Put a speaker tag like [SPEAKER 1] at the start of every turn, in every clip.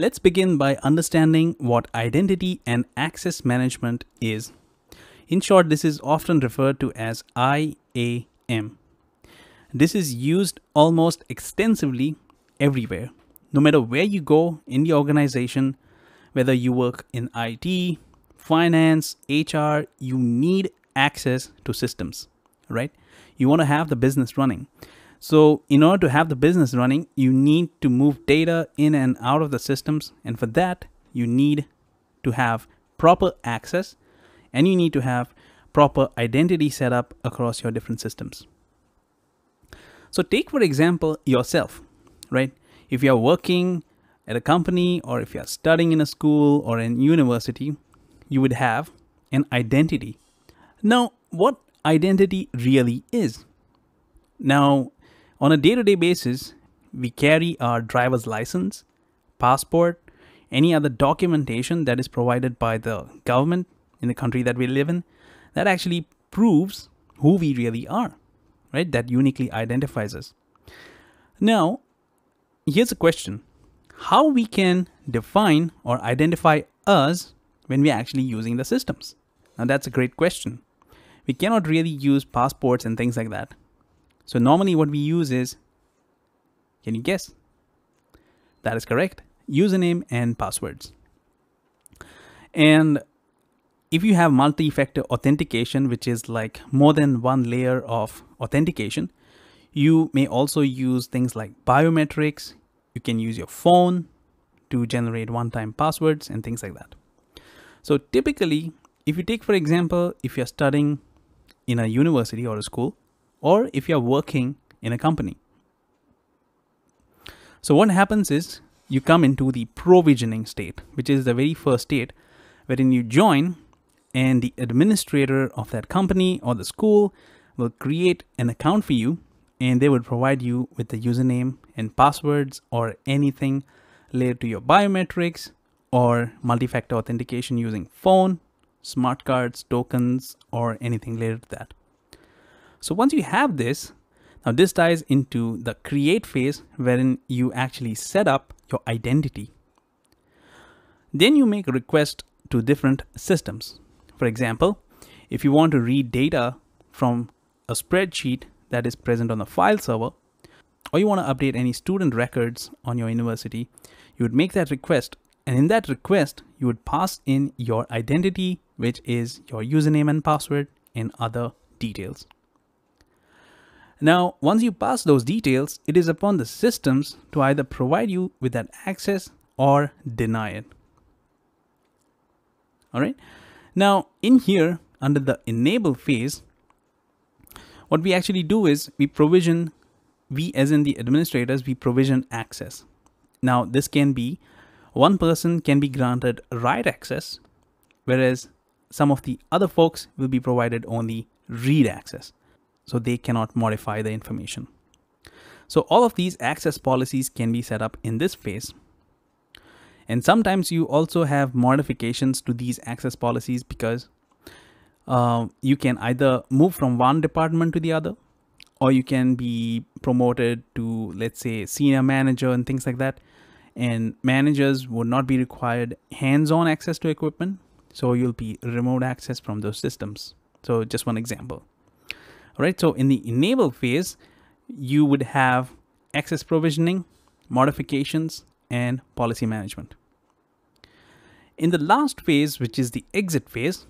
[SPEAKER 1] Let's begin by understanding what identity and access management is. In short, this is often referred to as IAM. This is used almost extensively everywhere. No matter where you go in the organization, whether you work in IT, finance, HR, you need access to systems, right? You want to have the business running. So, in order to have the business running, you need to move data in and out of the systems. And for that, you need to have proper access and you need to have proper identity set up across your different systems. So, take for example yourself, right? If you're working at a company or if you're studying in a school or in university, you would have an identity. Now, what identity really is? Now, on a day to day basis, we carry our driver's license, passport, any other documentation that is provided by the government in the country that we live in that actually proves who we really are, right? That uniquely identifies us. Now, here's a question how we can define or identify us when we're actually using the systems? Now, that's a great question. We cannot really use passports and things like that. So, normally, what we use is can you guess? That is correct username and passwords. And if you have multi-factor authentication, which is like more than one layer of authentication, you may also use things like biometrics. You can use your phone to generate one-time passwords and things like that. So typically, if you take, for example, if you're studying in a university or a school, or if you're working in a company. So what happens is you come into the provisioning state, which is the very first state wherein you join and the administrator of that company or the school will create an account for you and they will provide you with the username and passwords or anything related to your biometrics or multi-factor authentication using phone, smart cards, tokens, or anything related to that. So once you have this, now this ties into the create phase wherein you actually set up your identity. Then you make a request to different systems. For example, if you want to read data from a spreadsheet that is present on the file server, or you want to update any student records on your university, you would make that request. And in that request, you would pass in your identity, which is your username and password and other details. Now, once you pass those details, it is upon the systems to either provide you with that access or deny it. All right. Now in here under the enable phase, what we actually do is we provision, we as in the administrators, we provision access. Now this can be one person can be granted write access, whereas some of the other folks will be provided only read access. So they cannot modify the information. So all of these access policies can be set up in this phase. And sometimes you also have modifications to these access policies because uh, you can either move from one department to the other, or you can be promoted to, let's say, senior manager and things like that. And managers would not be required hands on access to equipment. So you'll be remote access from those systems. So, just one example. Right. So, in the enable phase, you would have access provisioning, modifications, and policy management. In the last phase, which is the exit phase,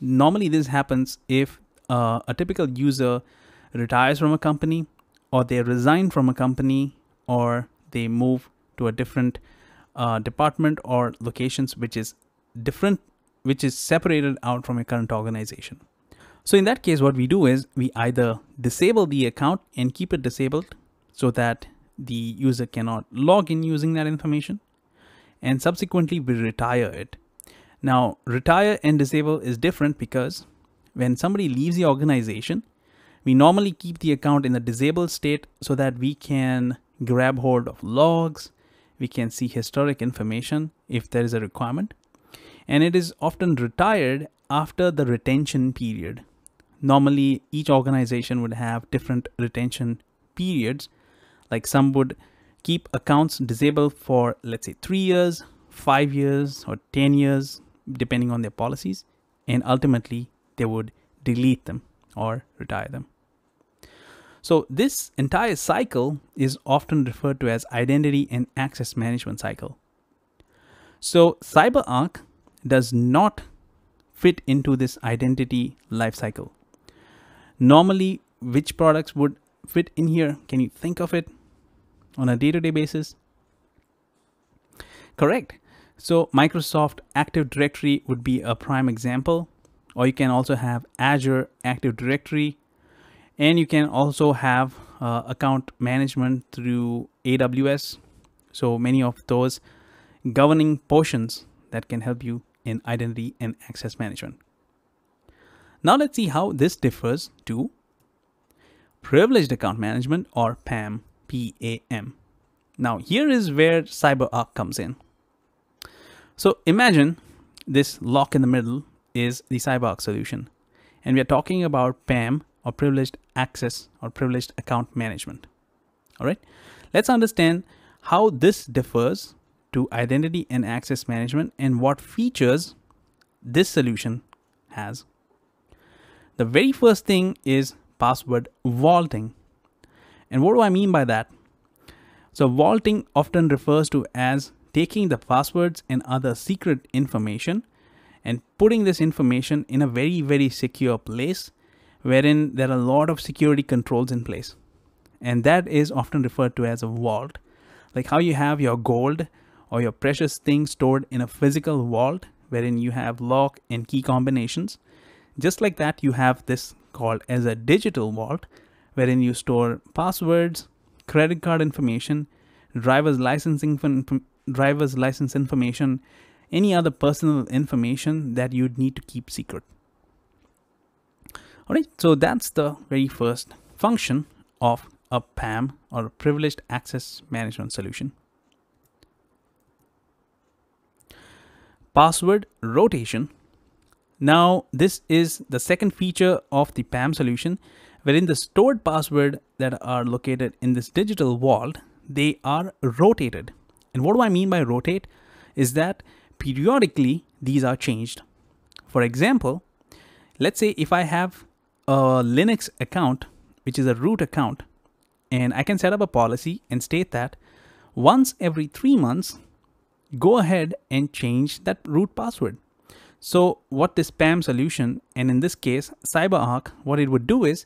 [SPEAKER 1] normally this happens if uh, a typical user retires from a company or they resign from a company or they move to a different uh, department or locations which is different which is separated out from a current organization so in that case what we do is we either disable the account and keep it disabled so that the user cannot log in using that information and subsequently we retire it. Now, retire and disable is different because when somebody leaves the organization, we normally keep the account in the disabled state so that we can grab hold of logs, we can see historic information if there is a requirement, and it is often retired after the retention period. Normally, each organization would have different retention periods, like some would keep accounts disabled for, let's say, three years, five years, or 10 years, depending on their policies. And ultimately, they would delete them or retire them. So this entire cycle is often referred to as identity and access management cycle. So CyberArk does not fit into this identity lifecycle. Normally, which products would fit in here? Can you think of it on a day-to-day -day basis? Correct. So Microsoft Active Directory would be a prime example, or you can also have Azure Active Directory, and you can also have uh, account management through AWS. So many of those governing portions that can help you in identity and access management. Now let's see how this differs to privileged account management or PAM, P-A-M. Now here is where CyberArk comes in. So imagine this lock in the middle is the CyberArk solution. And we are talking about PAM or privileged access or privileged account management. All right, let's understand how this differs to identity and access management and what features this solution has. The very first thing is password vaulting. And what do I mean by that? So vaulting often refers to as taking the passwords and other secret information and putting this information in a very, very secure place wherein there are a lot of security controls in place. And that is often referred to as a vault. Like how you have your gold or your precious things stored in a physical vault wherein you have lock and key combinations. Just like that, you have this called as a digital vault wherein you store passwords, credit card information, driver's licensing driver's license information, any other personal information that you'd need to keep secret. All right, so that's the very first function of a PAM or a privileged access management solution. Password rotation. Now, this is the second feature of the PAM solution, wherein the stored password that are located in this digital vault, they are rotated. And what do I mean by rotate? Is that periodically these are changed. For example, let's say if I have a Linux account, which is a root account, and I can set up a policy and state that once every three months, go ahead and change that root password. So what this PAM solution, and in this case, CyberArk, what it would do is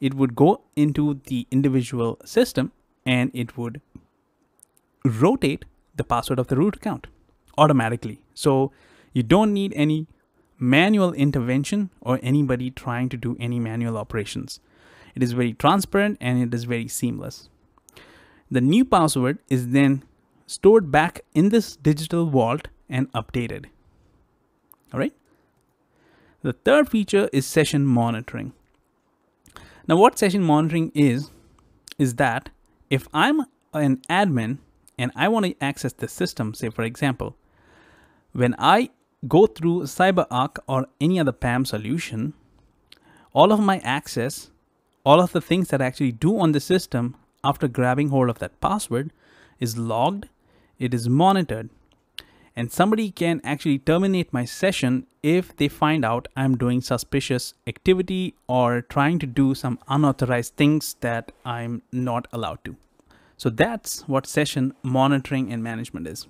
[SPEAKER 1] it would go into the individual system and it would rotate the password of the root account automatically. So you don't need any manual intervention or anybody trying to do any manual operations. It is very transparent and it is very seamless. The new password is then stored back in this digital vault and updated. All right. The third feature is session monitoring. Now, what session monitoring is, is that if I'm an admin and I want to access the system, say for example, when I go through CyberArk or any other PAM solution, all of my access, all of the things that I actually do on the system after grabbing hold of that password is logged, it is monitored, and somebody can actually terminate my session if they find out I'm doing suspicious activity or trying to do some unauthorized things that I'm not allowed to. So that's what session monitoring and management is.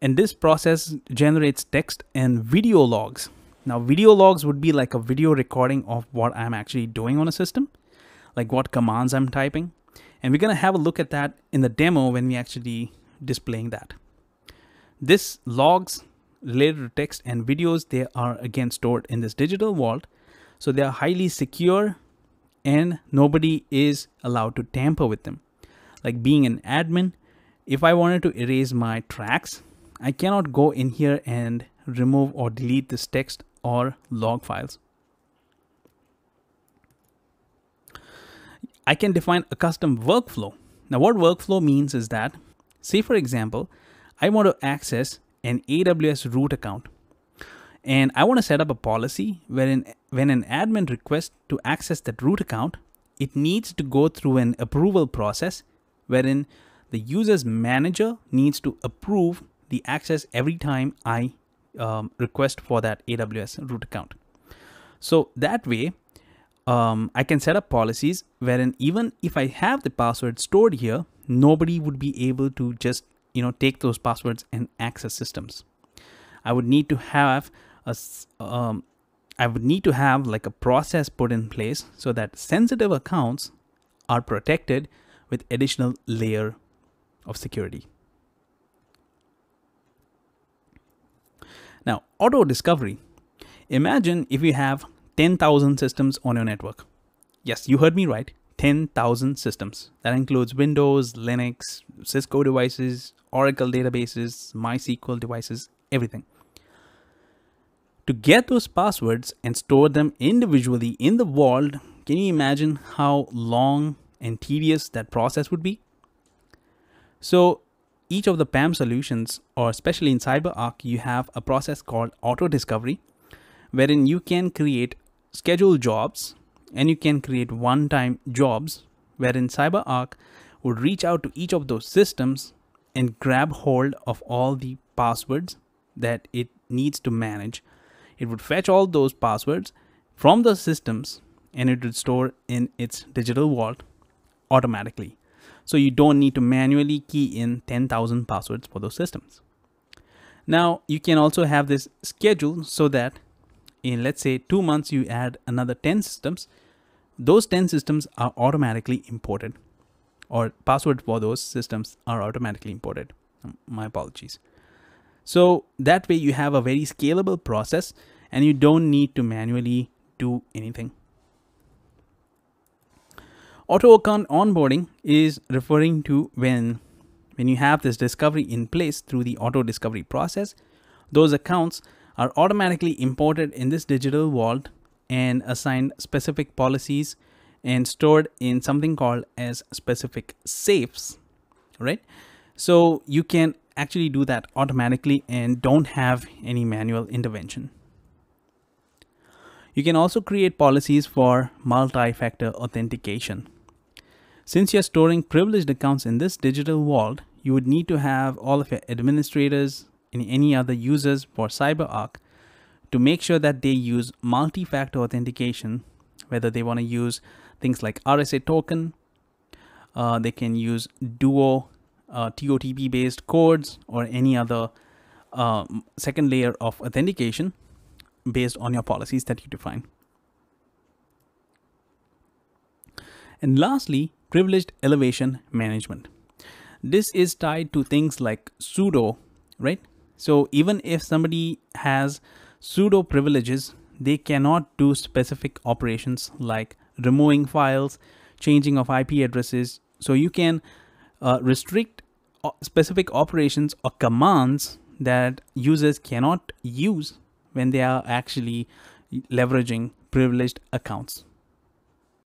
[SPEAKER 1] And this process generates text and video logs. Now, video logs would be like a video recording of what I'm actually doing on a system, like what commands I'm typing. And we're to have a look at that in the demo when we actually displaying that. This logs related to text and videos, they are again stored in this digital vault. So they are highly secure and nobody is allowed to tamper with them. Like being an admin, if I wanted to erase my tracks, I cannot go in here and remove or delete this text or log files. I can define a custom workflow. Now what workflow means is that, say for example, I want to access an AWS root account and I want to set up a policy wherein when an admin requests to access that root account, it needs to go through an approval process wherein the user's manager needs to approve the access every time I um, request for that AWS root account. So that way, um, I can set up policies wherein even if I have the password stored here, nobody would be able to just you know take those passwords and access systems. I would need to have a um, I would need to have like a process put in place so that sensitive accounts are protected with additional layer of security. Now, auto discovery. Imagine if you have 10,000 systems on your network. Yes, you heard me right. 10,000 systems. That includes Windows, Linux, Cisco devices, Oracle databases, MySQL devices, everything. To get those passwords and store them individually in the vault, can you imagine how long and tedious that process would be? So each of the PAM solutions, or especially in CyberArk, you have a process called auto discovery, wherein you can create scheduled jobs and you can create one-time jobs, wherein CyberArk would reach out to each of those systems and grab hold of all the passwords that it needs to manage it would fetch all those passwords from the systems and it would store in its digital vault automatically. So you don't need to manually key in 10,000 passwords for those systems. Now you can also have this schedule so that in let's say two months you add another 10 systems, those 10 systems are automatically imported or password for those systems are automatically imported. Um, my apologies. So that way you have a very scalable process and you don't need to manually do anything. Auto account onboarding is referring to when when you have this discovery in place through the auto discovery process, those accounts are automatically imported in this digital vault and assigned specific policies and stored in something called as specific safes, right? So you can actually do that automatically and don't have any manual intervention. You can also create policies for multi-factor authentication. Since you're storing privileged accounts in this digital vault, you would need to have all of your administrators and any other users for CyberArk to make sure that they use multi-factor authentication, whether they want to use things like RSA token, uh, they can use Duo uh, TOTP based codes or any other uh, second layer of authentication based on your policies that you define. And lastly, privileged elevation management. This is tied to things like sudo, right? So even if somebody has sudo privileges, they cannot do specific operations like removing files, changing of IP addresses. So you can uh, restrict uh, specific operations or commands that users cannot use when they are actually leveraging privileged accounts.